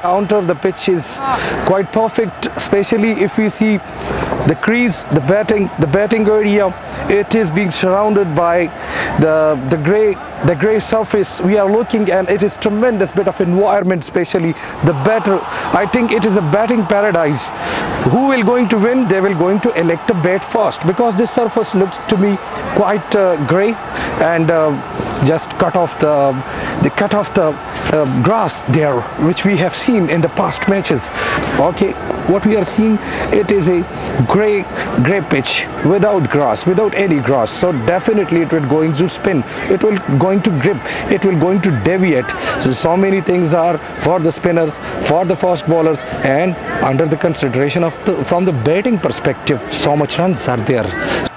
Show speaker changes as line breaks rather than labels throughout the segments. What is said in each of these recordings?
counter the pitch is quite perfect especially if we see the crease the batting the batting area. It is being surrounded by the the gray the gray surface. We are looking and it is tremendous bit of environment especially the batter. I think it is a batting paradise. Who will going to win? They will going to elect a bat first because this surface looks to me quite uh, gray and uh, just cut off the the cut off the uh, grass there which we have seen in the past matches. Okay what we are seeing it is a gray gray pitch without grass without any grass. So definitely it will going to spin. It will going to grip. It will going to deviate. So so many things are for the spinners for the fast bowlers and under the consideration of the from the batting perspective so much runs are there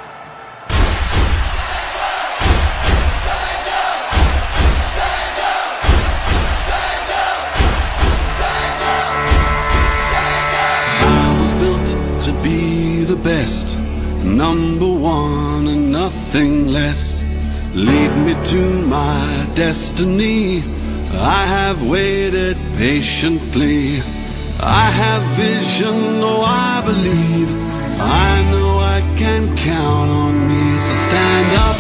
Lead me to my destiny. I have waited patiently. I have vision, though I believe. I know I can count on me. So stand up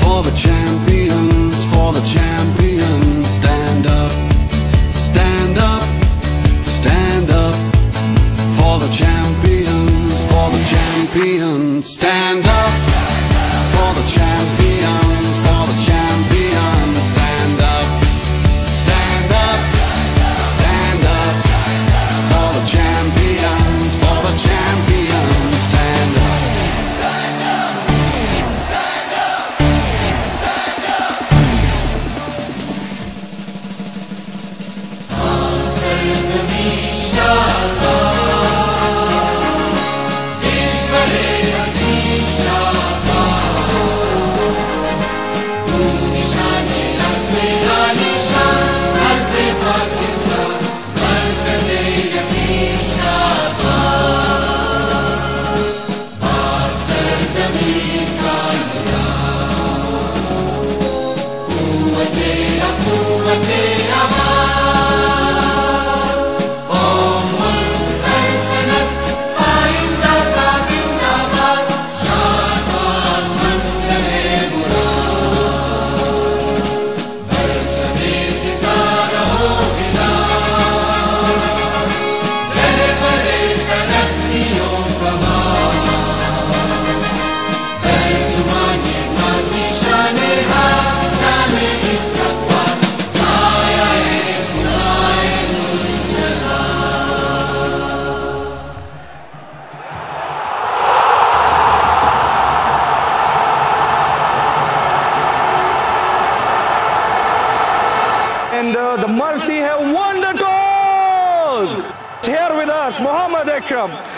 for the champions, for the champions. Stand up, stand up, stand up for the champions, for the champions. Stand up for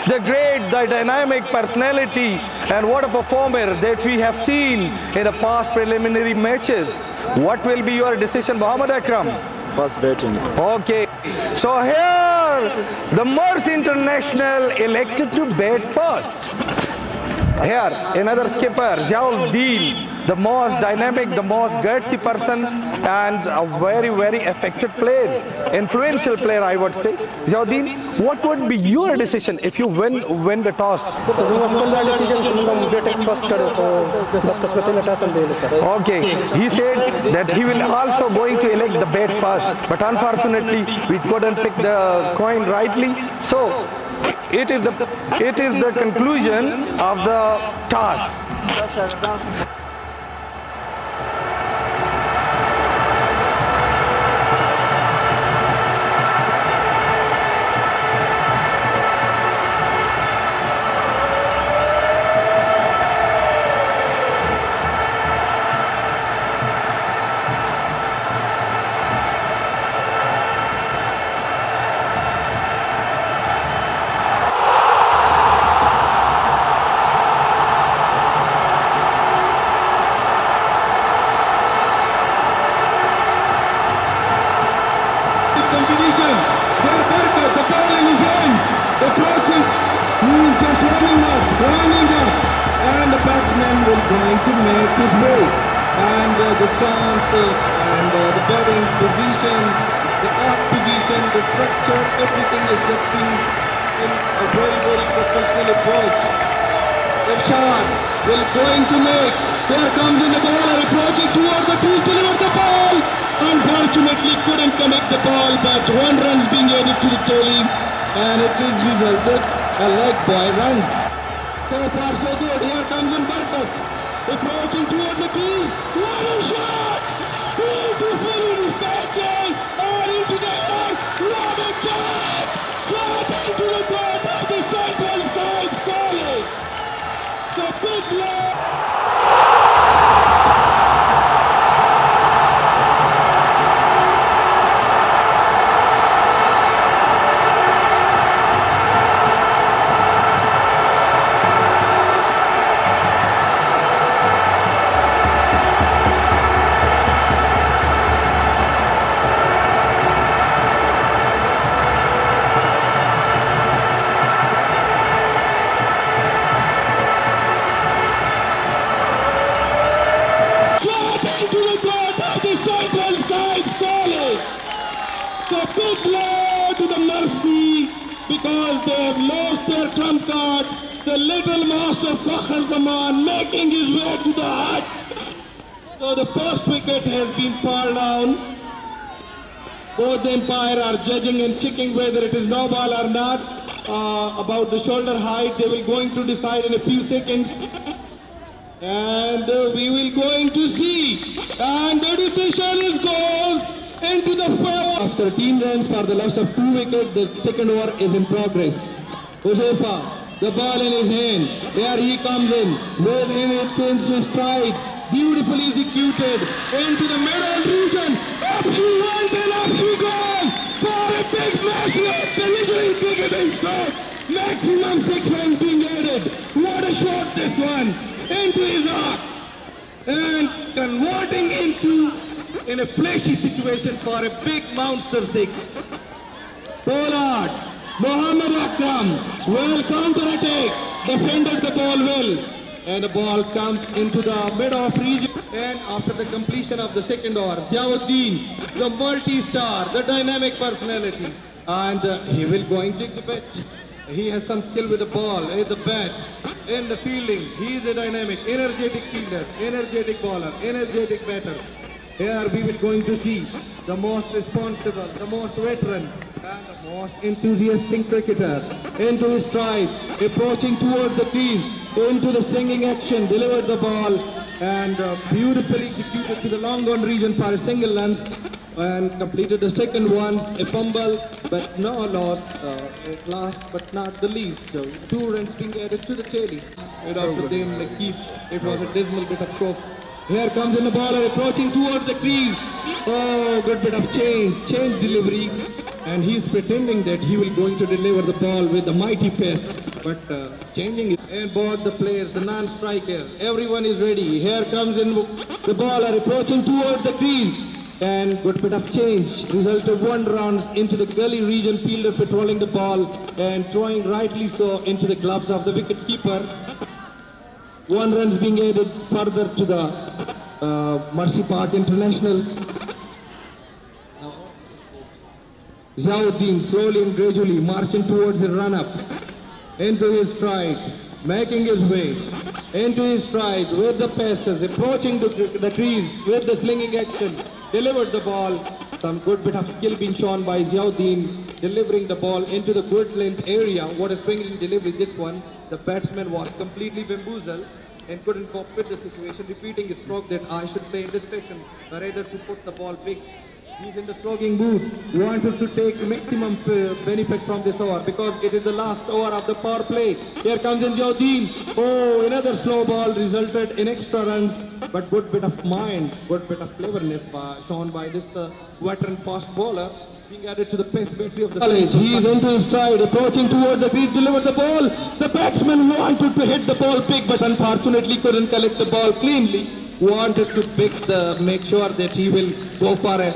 the
great, the dynamic personality, and what a performer that we have seen in the past preliminary matches. What will be your decision, Muhammad Akram?
First batting.
Okay, so here the Mercy International elected to bat first. Here, another skipper, Ziaul Deen, the most dynamic, the most gutsy person and a very, very effective player, influential player, I would say. Zaudin, what would be your decision if you win win the toss?
First
Okay, he said that he will also going to elect the bet first, but unfortunately we couldn't pick the coin rightly. So it is the it is the conclusion of the toss.
Competition. Their circus, the bowling is in. The is hmm, just running up, running up. And the batsman will going to make his move. And uh, the stance uh, and uh, the batting position, the off position, the structure, everything is just been in a very, very professional approach. Irshad will going to make. There comes in the ball approaching towards the field, deliver the ball. Unfortunately couldn't connect the ball, but one run being added to the tally, and it is resulted a leg bye run. So far so good. Here comes Barkat. Approaching towards the field. What a shot! Beautifully dispatches and into the air. What a shot! Shot into the top of the central side solid. The big leg. Master Fakhr Zaman making his way to the hut. So the first wicket has been far down. Both the umpire are judging and checking whether it is no ball or not. Uh, about the shoulder height, they will going to decide in a few seconds. And uh, we will going to see. And the decision is goes into the favor. After 13 runs for the loss of two wickets, the second over is in progress. Josefa, the ball in his hand. There he comes in. With in it into stride. Beautifully executed. Into the middle region. Up she went and up she goes. For a big hit. Delivering bigger than shot. Maximum six runs being added. What a shot this one. Into his arc. And converting into in a flashy situation for a big monster six. Pollard, Mohammed Akram, well counter-attack, defended the ball well, and the ball comes into the mid-off region. And after the completion of the second over, Jawuddin, the multi-star, the dynamic personality, and uh, he will go take the bet. He has some skill with the ball, with the bat, in the fielding. He is a dynamic, energetic fielder, energetic bowler, energetic batter. Here we will going to see the most responsible, the most veteran, the most enthusiastic cricketer into his stride, approaching towards the crease, into the swinging action, delivered the ball, and uh, beautifully executed to the long on region for a single run, and completed the second one, a fumble, but no loss. Uh, last but not the least, so two runs being added to the tally. Right after them, like keep, it was a dismal bit of show. Here comes in the bowler approaching towards the crease. Oh, good bit of change, change delivery. And he's pretending that he will going to deliver the ball with a mighty pace. But uh, changing it. And both the players, the non-striker, everyone is ready. Here comes in the bowler approaching towards the crease. And good bit of change. Resulted one run into the gully region fielder patrolling the ball and throwing rightly so into the gloves of the wicket keeper. One run is being added further to the uh, Mercy Park International. Ziauddin slowly and gradually marching towards the run-up. Into his stride, making his way. Into his stride with the passes, approaching the, the trees with the slinging action, delivered the ball. Some good bit of skill being shown by Ziauddin, delivering the ball into the good length area. What a swinging delivery this one. The batsman was completely bamboozled and couldn't cope with the situation, repeating his stroke that I should play in this fashion, rather to put the ball big. He's in the stroking mood, wanted to take maximum uh, benefit from this over because it is the last over of the power play. Here comes in Jodin. Oh, another slow ball resulted in extra runs, but good bit of mind, good bit of cleverness by, shown by this uh, veteran fast bowler. Being added to the pace battery of the college. He is into his stride, approaching towards the crease, delivered the ball. The batsman wanted to hit the ball big, but unfortunately couldn't collect the ball cleanly. Wanted to pick the, make sure that he will go for a,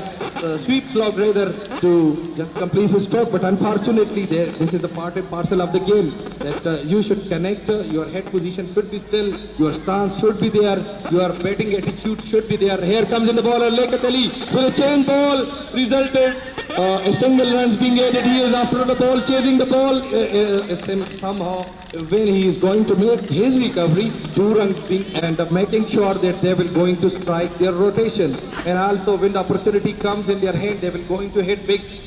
sweep slog rather to just complete his stroke, but unfortunately there, this is the part and parcel of the game that uh, you should connect, uh, your head position should be still, your stance should be there, your batting attitude should be there. Here comes in the bowler, Liaqat Ali with a chain ball resulted a single runs being added. He is after the ball, chasing the ball. Uh, uh, somehow, when he is going to make his recovery, two runs being and uh, making sure that they will going to strike their rotation. And also, when the opportunity comes in their hand, they will going to hit big.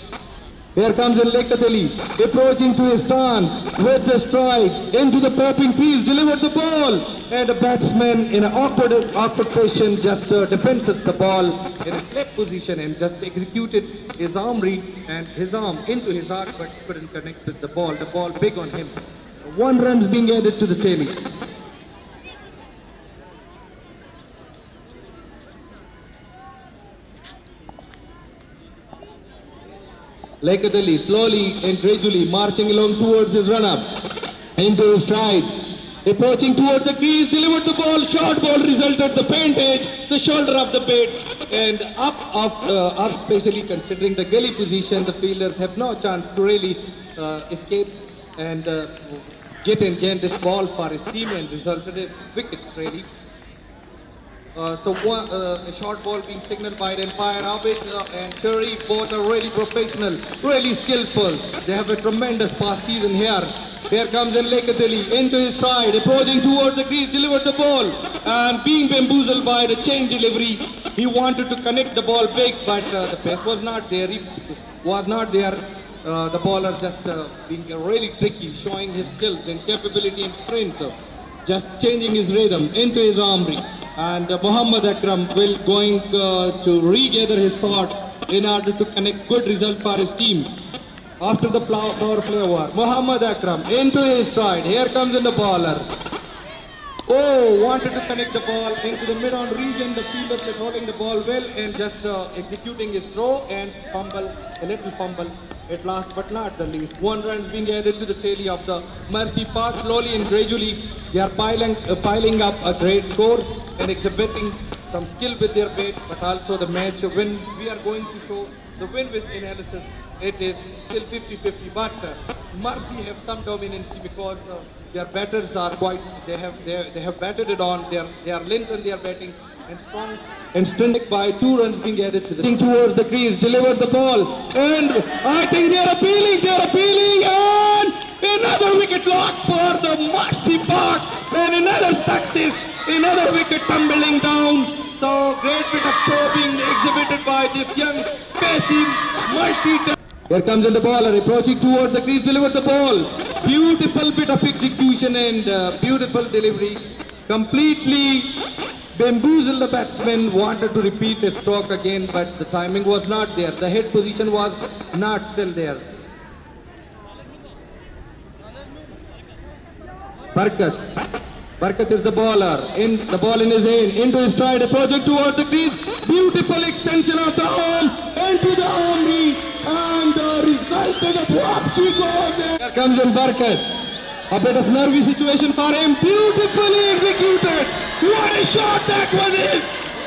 Here comes in Liaqat Ali, approaching to his stance with the strike into the popping crease, delivered the ball, and the batsman in an awkward, awkward position just uh, defenses the ball in a left position and just executed his arm read and his arm into his heart, but couldn't connect with the ball. The ball big on him. One runs being added to the tally. Liaqat Ali slowly and gradually marching along towards his run-up. Into his stride. Approaching towards the crease, delivered the ball, short ball resulted the paint edge, the shoulder of the bat, and up, up, uh, up, especially considering the gully position, the fielders have no chance to really uh, escape and uh, get and gain this ball for his team and resulted in wickets really. Uh, so one, uh, a short ball being signaled by the umpire. Abid uh, and Terry both are really professional, really skillful. They have a tremendous past season here. Here comes in Liaqat Ali into his stride, approaching towards the crease, delivered the ball, and being bamboozled by the chain delivery. He wanted to connect the ball big, but uh, the pace was not there. He was not there. Uh, the bowler just being really tricky, showing his skills and capability and strength just changing his rhythm into his armory. And uh, Muhammad Akram will going uh, to regather his thoughts in order to connect good result for his team. After the power play over, Muhammad Akram into his stride. Here comes in the bowler. Oh, wanted to connect the ball into the mid-on region. The fielder is holding the ball well and just uh, executing his throw and fumble, a little fumble. At last but not the least, one run is being added to the tally of the Mercy Park. Slowly and gradually, they are piling, uh, piling up a great score and exhibiting some skill with their bat, but also the match. When we are going to show the win-win analysis, it is still 50-50. But uh, Mercy have some dominancy because uh, their batters are quite. They have they, they have batted it on. They are they are length in their batting and strong and strength by two runs being added to the towards the crease, delivered the ball, and I think they are appealing. They are appealing, and another wicket lock for the Mercy Park, and another success, another wicket tumbling down. So great bit of show being exhibited by this young passive Mercy. Here comes in the baller, approaching towards the crease, delivered the ball. Beautiful bit of execution and uh, beautiful delivery. Completely bamboozled the batsman, wanted to repeat the stroke again, but the timing was not there. The head position was not still there. Barkat. Barkat is the bowler. In the ball in his hand, into his stride, approaching towards the crease. Beautiful extension of the arm, into the army, and the result is a whoopsie goal there. Here comes in Barkat. A bit of nervy situation for him. Beautifully executed. What a shot that one is.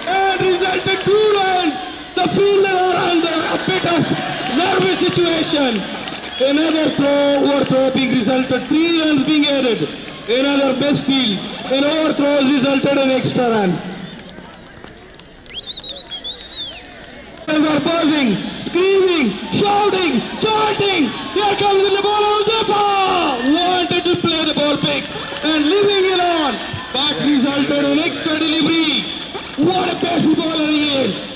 And resulted two runs. The fielder under a bit of nervous situation. Another throw, overthrow being resulted. Three runs being added. Another best field. An overthrow resulted in extra runs. Fans are buzzing, screaming, shouting, chanting. Here comes the ball on Zepa. Wanted to play the ball big and leaving it on, but resulted in extra delivery. What a passing bowler he is.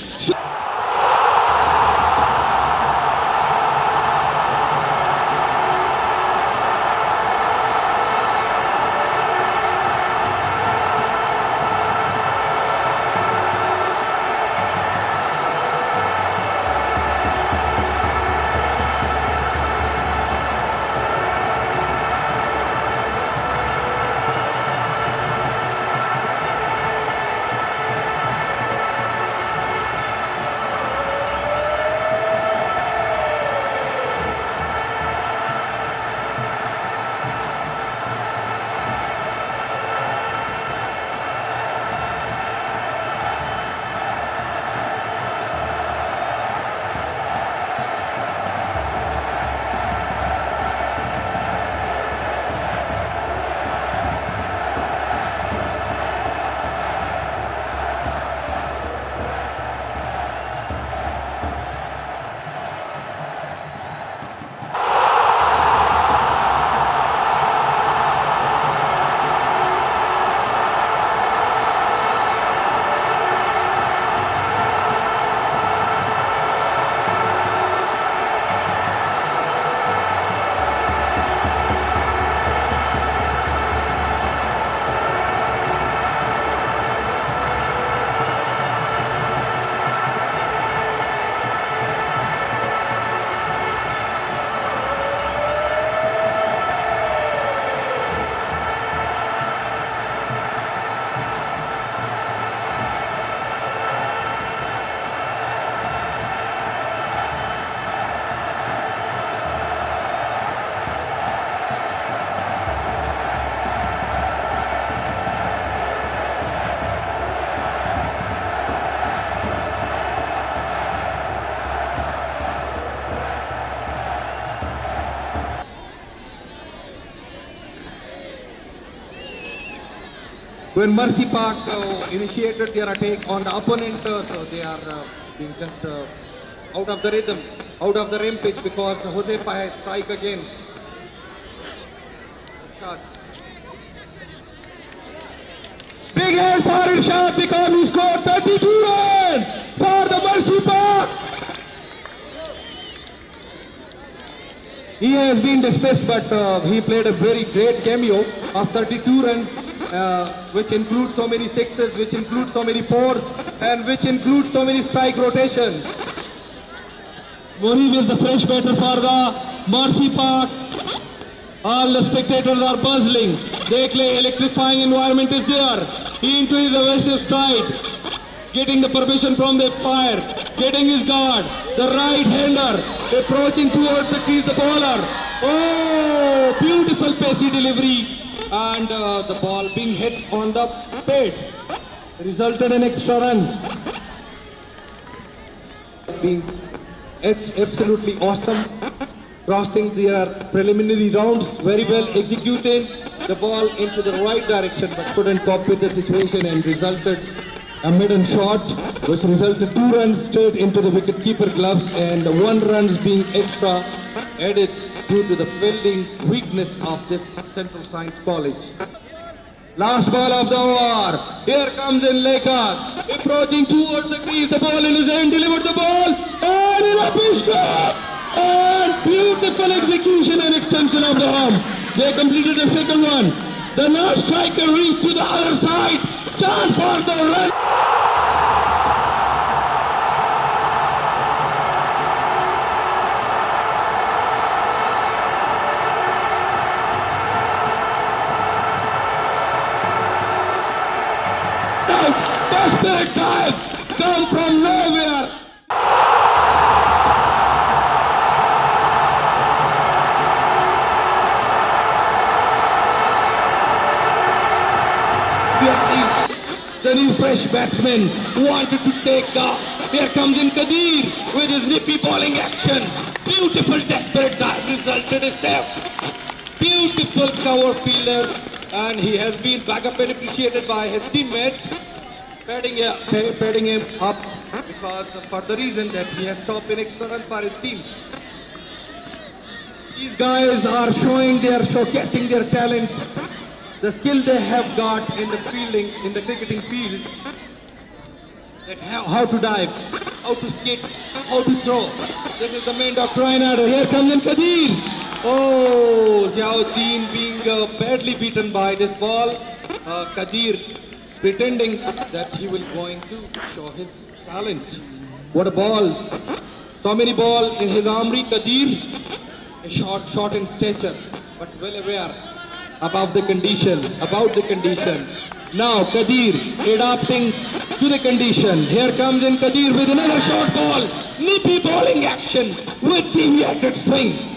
When Mercy Park uh, initiated their attack on the opponent, uh, so they are uh, being just uh, out of the rhythm, out of the rampage because Jose has strike again. Big hand for Irshad because he scored 32 runs for the Mercy Park. He has been dismissed, but uh, he played a very great cameo of 32 runs, uh, which includes so many sixes, which includes so many fours, and which includes so many strike rotations. Mohib is the fresh batter for the Mercy Park. All the spectators are buzzing. Dekle electrifying environment is there. He into his evasive stride. Getting the permission from the fire. Getting his guard. The right hander approaching towards the crease, the bowler. Oh, beautiful pacey delivery. And uh, the ball being hit on the pad. Resulted in extra runs. Being abs- absolutely awesome crossing their preliminary rounds very well executed the ball into the right direction but couldn't cope with the situation and resulted a maiden shot which resulted two runs straight into the wicketkeeper gloves and one runs being extra added due to the fielding weakness of this Central Science College. Last ball of the over. Here comes in Lekar. Approaching towards the crease. The ball in his hand. Delivered the ball. And in a shot. And beautiful execution and extension of the arm. They completed the second one. The last striker reached to the other side. Chance for the run. Desperate time come from nowhere. The new fresh batsman wanted to take off. Here comes in Kadir with his nippy bowling action. Beautiful desperate dive resulted in safe. Beautiful cover fielder and he has been back up and appreciated by his teammates. Padding, him- padding him up because for the reason that he has stopped in extra for his team. These guys are showing their, showcasing their talent, the skill they have got in the fielding, in the cricketing field, that how, to dive, how to skate, how to throw. This is the main Dr. Reinhardt. Here comes in Kadir. Oh, Ziauddin being uh, badly beaten by this ball. Uh, Kadir pretending that he will going to show his talent. What a ball. So many ball in his armory. Kadir a short, short in stature, but well aware about the condition, about the condition. Now Kadir adapting to the condition. Here comes in Kadir with another short ball. Nippy bowling action with the deviated swing.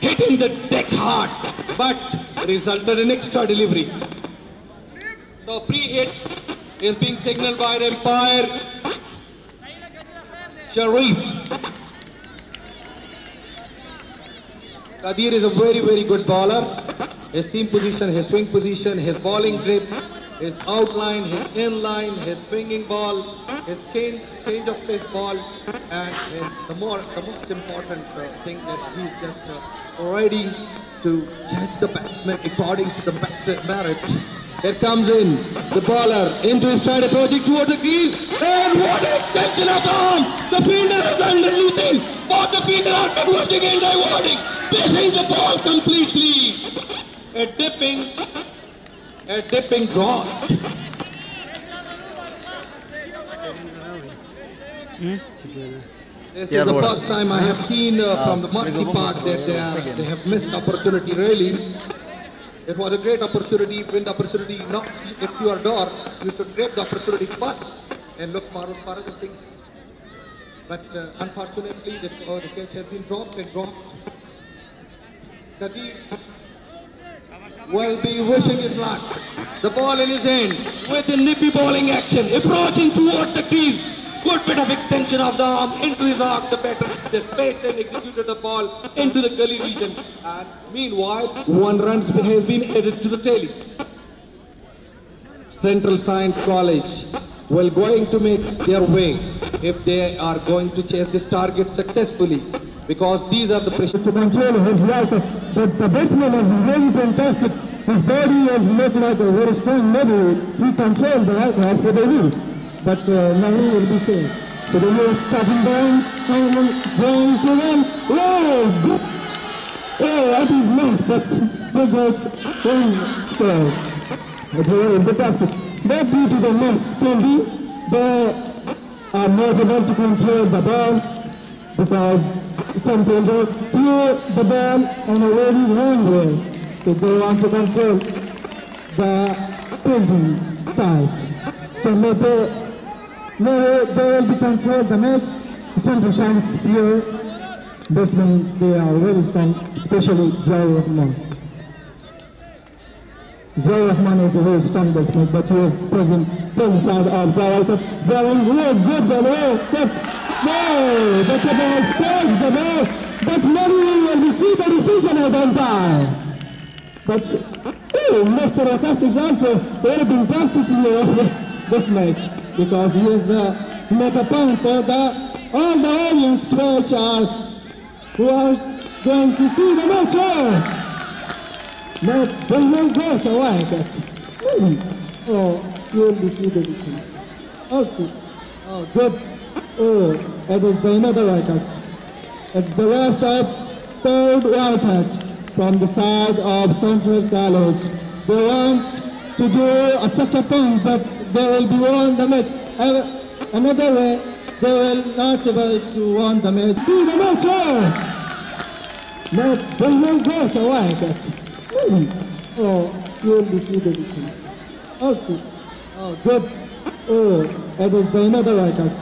Hitting the deck hard, but resulted in extra delivery. So free hit is being signaled by the umpire. Sharif. Kadir is a very, very good bowler. His seam position, his swing position, his bowling grip, his outline, his inline, his swinging ball, his change, change of pace ball, and his, the more, the most important uh, thing that he's just uh, ready to judge the batsman according to the batsman merit. Here comes in the bowler into his stride approaching towards the crease and what extension of the arm! The fielder is underneath but the fielder are converting and diverting, missing the ball completely. A dipping, a dipping draw. This is the first time I have seen uh, from the Mercy Park that they, are, they have missed opportunity really. It was a great opportunity, when the opportunity knocks at your door, you should grab the opportunity first and look forward for other things. But uh, unfortunately, the, uh, the catch has been dropped and dropped. Kadir will be wishing his luck. The ball in his hand with a nippy bowling action, approaching towards the crease. Good bit of extension of the arm into his arm. The batter the space and executed the ball into the gully region. And meanwhile, one run has been added to the tally. Central Science College will going to make their way if they are going to chase this target successfully because these are the pressure
to control his life. But the batsman is really fantastic. His body is not like a very strong body. He controls the right hand for the. But uh, now will be safe. So the wheel is starting down. Simon going to run. Oh, good. Oh, that is nice, but good work. So, it's very fantastic. But due to the net, Cindy, they are not able to control the ball because some people threw the ball on a very wrong way. So they want to control the painting side. So maybe no, they will be controlled the match. Central here, batsmen, they are very strong, especially Zaire Rahman. Zaire Rahman is a very strong batsman, but is present, present side of Zaire. Very good, good ball, oh, but no, the ball stays the ball, but Murray will receive the decision at on time. But, oh, Mr. Is also very fantastic here this match because he is point for the all the audience are who are going to see the match. No, they will go away. But, oh, you will be see the decision. Okay. Oh, good. Oh, it is another record. It's the rest of third wild from the side of Central College. They want to do a such a thing, but they will be won the match. Another way, they will not be able to win the match. See the oh! No, they will go away. But, hmm. oh, you will be decision. Okay. Oh, good. Oh, it is another record.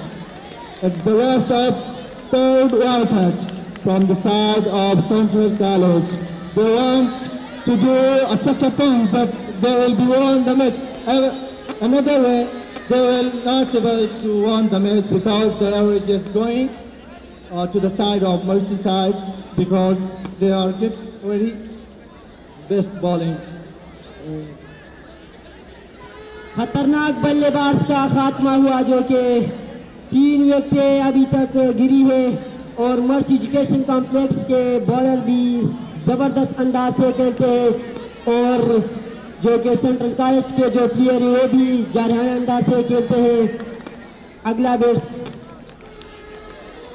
It's the rest of third patch from the side of Central College. They want to do a such a thing, but they will be won the match. Another way, they will not able to warn the maids because they are just going uh, to the side of Merseyside because they are just very best bowling.
خطرناک بلے باز کا خاتمہ جو کہ تین ویکے ابھی تک گری ہے اور ملٹیشن کمپلیکس کے بالر بھی زبردست انداز سے جو کہ سنٹرل کالج کے جو پلیئر ہیں وہ بھی جارحانہ انداز سے کھیلتے ہیں۔ اگلا بیٹ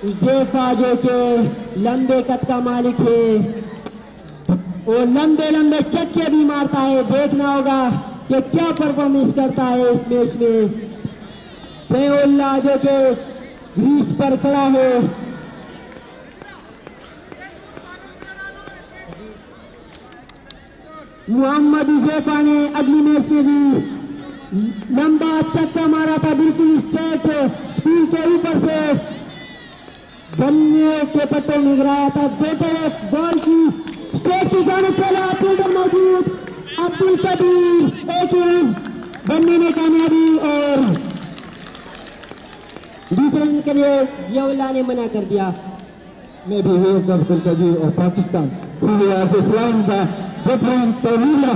جیفا جو کہ لمبے کت کا مالک ہے۔ وہ لمبے لمبے چکے بھی مارتا ہے۔ دیکھنا ہوگا کہ کیا پرفارمنس کرتا ہے اس میچ میں۔ اللہ جو کہ گریس پر کھڑا ہو محمد حزیفہ نے اگلی میں سے بھی لمبا چکا مارا تھا بلکل اسٹیٹ سپیل کے اوپر سے۔ بننے کے پتے نگرایا تھا دو ایک بال کی اسٹیٹ کی جانب چلا در موجود۔ عبدال قدیر ایک ایک بننے میں کامیابی اور دوسرے کے لیے یولا نے منع کر دیا۔
Maybe he is Abdul Qadir of Pakistan. Who has Islam the different Tawila.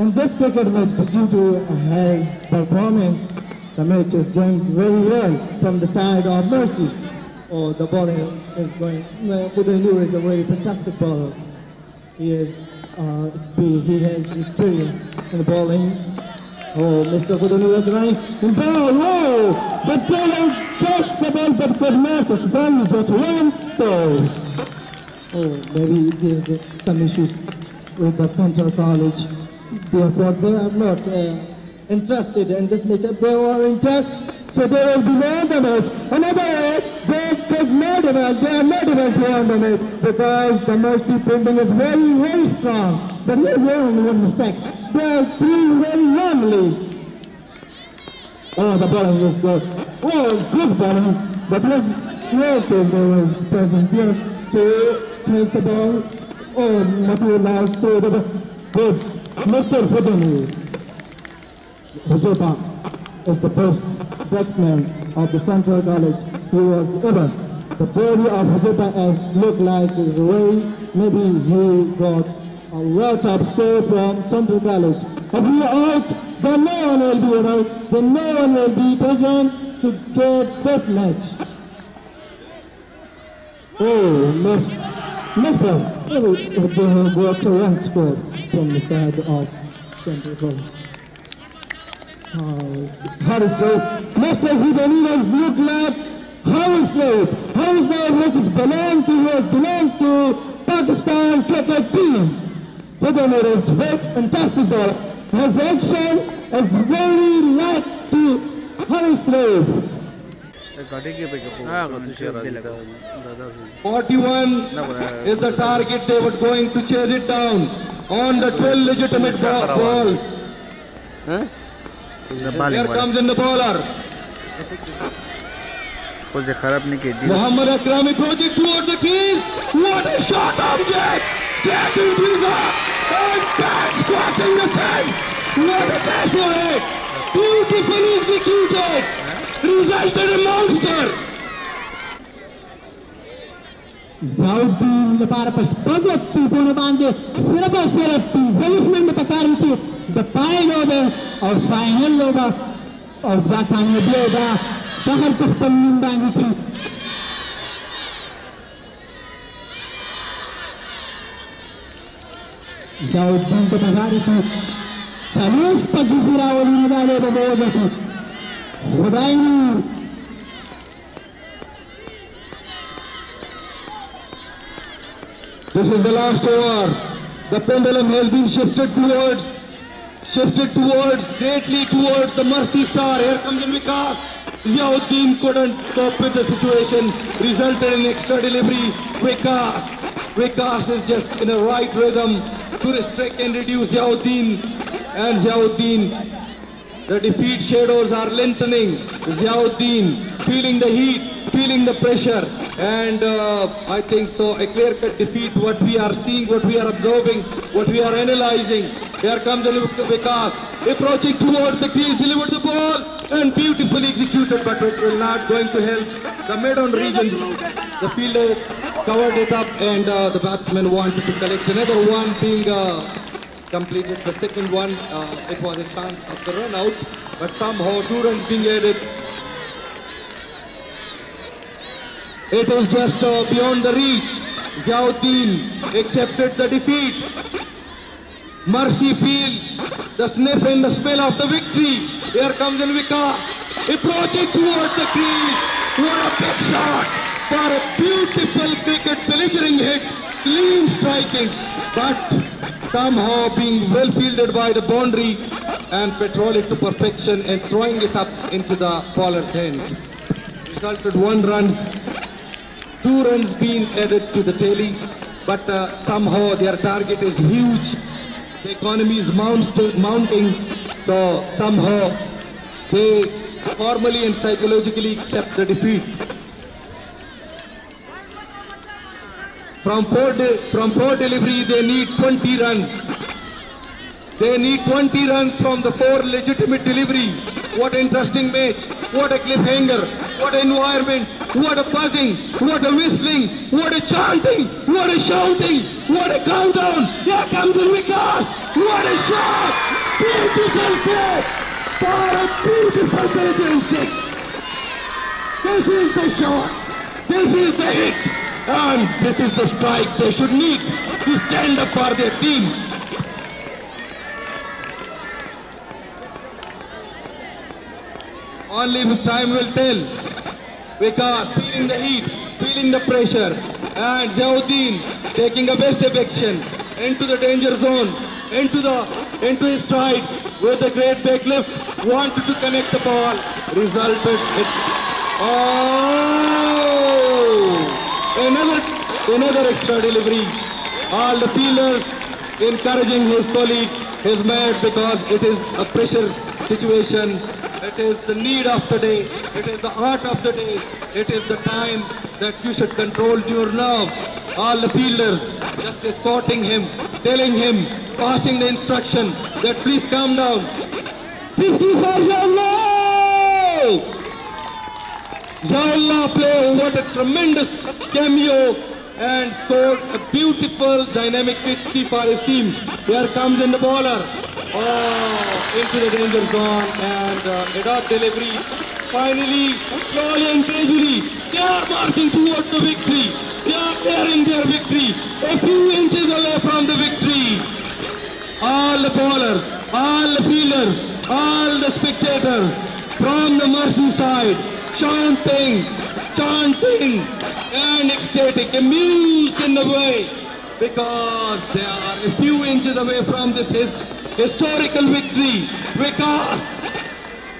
And this cricket match, due to his performance, the match is going very well from the side of Mercy. Oh, the bowling is going. Kudanur is a very fantastic bowler. He is, uh, he has experience in bowling. Oh, Mr. Kudanur is running. And ball, whoa! But bowler just the ball, but could not respond but one ball. Oh, maybe there's some issues with the Central College. Therefore, they are not uh, interested in this matchup. They were interested, so they will be the match. Another way, they could event, they are not the match because the Mercy building is very, very strong. But here's only one mistake. They are playing very warmly. Oh, the bowling is good. Oh, good bowling. But let's wait till there was present the ball. Oh, Matul has to the good. Mr. Hudani. Huzaifa is the first batsman of the Central College who was ever. The body of Huzaifa has looked like his way. Maybe he got a lot of score from Central College. And we out then no one will be around, then no one will be present to get this match. Oh, miss, Mr. Oh, they have got a one score from the side of Central. Uh, Harrisville. Mr. Hidaninas look like Harrisville. Harrisville versus belong to was belong to Pakistan cricket team. Hidaninas is very fantastic. His action is very like to Harrisville.
41 is the target. They were going to chase it down on the 12 legitimate ball. Here comes in the bowler.
Jose خراب
نہیں کہتی محمد اکرامی Jose توڑ دکیز وہاں shot آم جیت Katy بیزا اور bat coating رسائن وہاں passive ہے ٹوٹی فلیز بھی کیوں جیت result in
a monster. Doubt in the parapet, Pugget to Punabandi, Syllable Therapy, Venusman the Pacarity, the final order or final order of Batani Bioda, Summer Pistol Mundanity. Doubt in the Pacarity, Salus Pagusira or Nadale Boga.
This is the last over. The pendulum has been shifted towards, shifted towards, greatly towards the mercy star. Here comes Vikas. Ziyauddin couldn't cope with the situation, resulted in extra delivery. Vikas, Vikas is just in a right rhythm to restrict and reduce Ziyauddin. And Ziyauddin the defeat shadows are lengthening. Ziauddin feeling the heat, feeling the pressure, and uh, I think so. A clear-cut defeat. What we are seeing, what we are observing, what we are analyzing. Here comes Vikas approaching towards the crease, delivered the ball, and beautifully executed, but it will not going to help the mid-on region. The fielder covered it up, and uh, the batsman wanted to collect another one, being. Uh, completed the second one. Uh, it was a chance of the run out, but somehow two runs being added. It is just uh, beyond the reach. Ziauddin accepted the defeat. Mercy feel the sniff and the smell of the victory. Here comes Elvika approaching towards the crease. What a big shot for a beautiful cricket delivering hit, clean striking, but somehow being well fielded by the boundary and patrol it to perfection and throwing it up into the bowler's hands. Resulted one run, two runs being added to the tally, but uh, somehow their target is huge. The economy is mount- mounting, so somehow they formally and psychologically accept the defeat. From four, from four delivery, they need 20 runs. They need 20 runs from the four legitimate delivery. What interesting match. What a cliffhanger. What environment. What a buzzing. What a whistling. What a chanting. What a shouting. What a countdown. Here comes the Vikas. What a shot. Beautiful play. For a beautiful six. This is the shot. This is the hit. And this is the strike they should need to stand up for their team. Only time will tell. Vikas feeling the heat, feeling the pressure, and Zaudin taking a best action into the danger zone, into the into his stride with a great big lift, wanted to connect the ball, resulted it. Oh, another another extra delivery. All the fielders encouraging his colleague, his mate, because it is a pressure situation. It is the need of the day. It is the art of the day. It is the time that you should control your nerve. All the fielders just escorting him, telling him, passing the instruction that please calm down. 55 Yallah! Yallah what a tremendous cameo and scored a beautiful dynamic 50 for his team. Here comes in the bowler. Oh, into the danger zone and uh, Edot delivery. Finally, slowly and gradually, they are marching towards the victory. They are nearing their victory. A few inches away from the victory. All the bowlers, all the fielders, all the spectators from the Mercy side, chanting, chanting, and ecstatic, amused in a way, because they are a few inches away from this his, historical victory. Because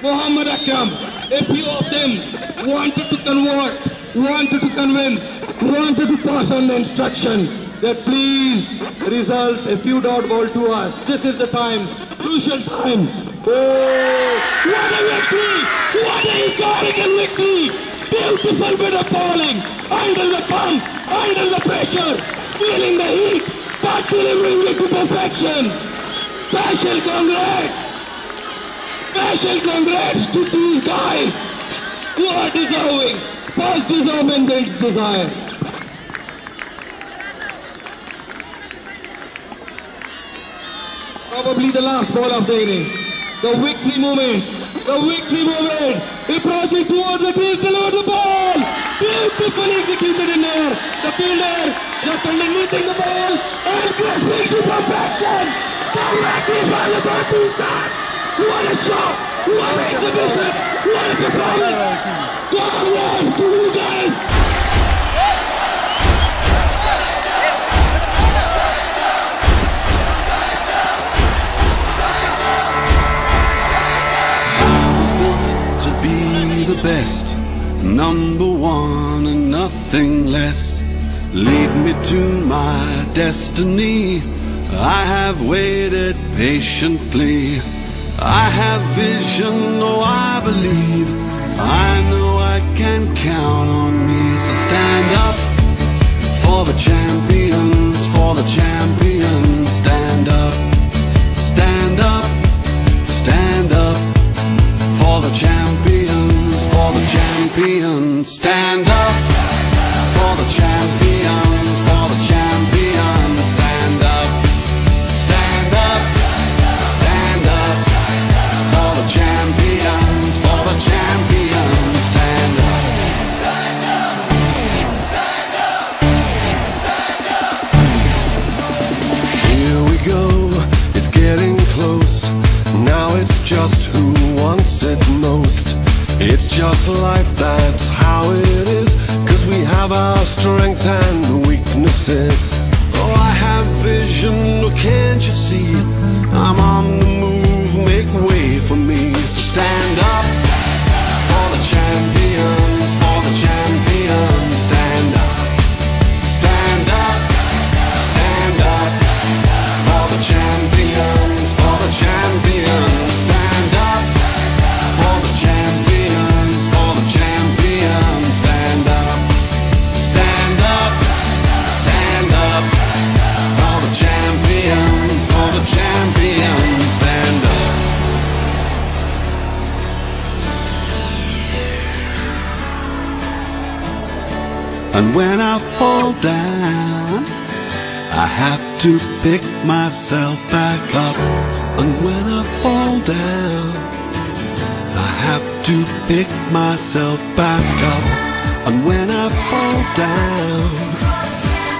Muhammad Akram, a few of them wanted to convert, wanted to convince, wanted to pass on the instruction that please result a few dot ball to us. This is the time, crucial time. Oh, what a victory! What a historical victory! Beautiful bit of bowling, under the pump, under the pressure, feeling the heat, but delivering it to perfection. Special congrats! Special congrats to these guys who are deserving. First deserve and desire. Probably the last ball of the innings. The victory moment. The victory moment. Approaching towards the field, delivered the ball. Beautifully executed in there. The fielder just underneath the ball and crossing to perfection. Directly by the Bharti start. What a shot! What a exhibition! What a performance! Congrats to you guys!
Best, number one and nothing less. Lead me to my destiny. I have waited patiently. I have vision, though I believe. I know I can count on me. So stand up for the champions, for the champions. Stand up, stand up, champions. Stand And when I fall down, I have to pick myself back up. And when I fall down, I have to pick myself back up. And when I fall down,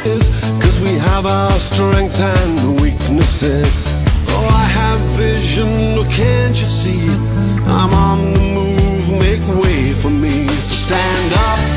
is cause we have our strengths and weaknesses. Oh, I have vision, oh, can't you see? I'm on the move, make way for me. So stand up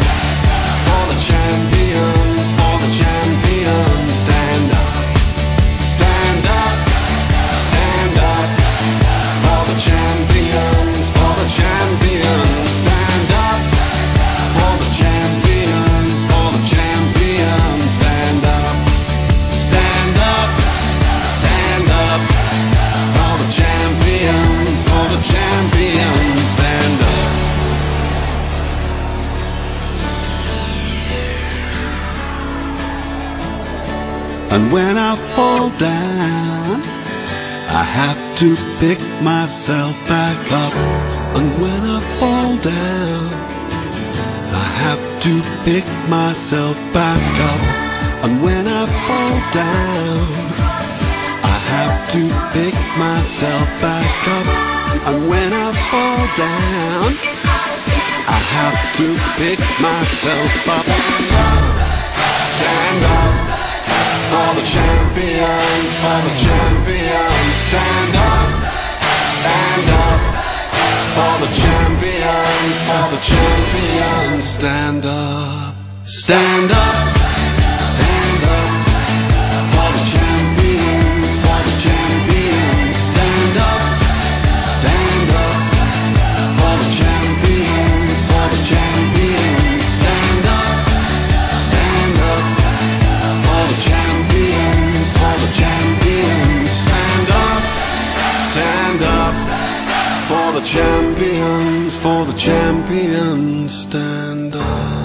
when I fall down, I have to pick myself back up. And when I fall down, I have to pick myself back up. And when I fall down, I have to pick myself back up. And when I fall down, I have to pick myself up. Stand up for the champions, for the champions. Stand up, stand up. For the champions, for the champions. Stand up, stand up. champions, for the champions stand up.